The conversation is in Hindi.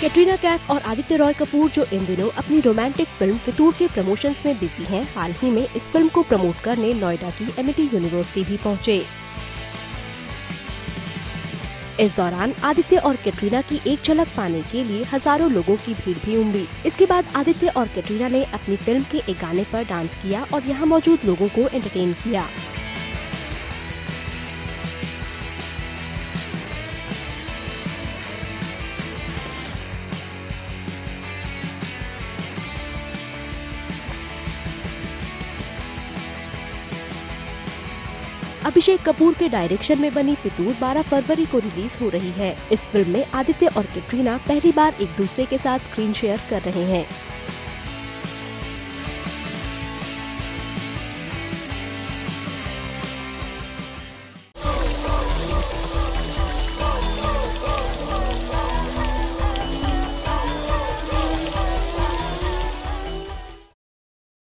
कैटरीना कैफ और आदित्य रॉय कपूर जो इन दिनों अपनी रोमांटिक फ़िल्म फितूर के प्रमोशंस में बिज़ी हैं, हाल ही में इस फ़िल्म को प्रमोट करने नोएडा की एमिटी यूनिवर्सिटी भी पहुँचे। इस दौरान आदित्य और कैटरीना की एक झलक पाने के लिए हज़ारों लोगों की भीड़ भी उमड़ी इसके बाद आदित्य और कैटरीना ने अपनी फ़िल्म के एक गाने पर डांस किया और यहाँ मौजूद लोगों को एंटरटेन किया अभिषेक कपूर के डायरेक्शन में बनी फितूर 12 फरवरी को रिलीज़ हो रही है। इस फ़िल्म में आदित्य और कैटरीना पहली बार एक दूसरे के साथ स्क्रीन शेयर कर रहे हैं।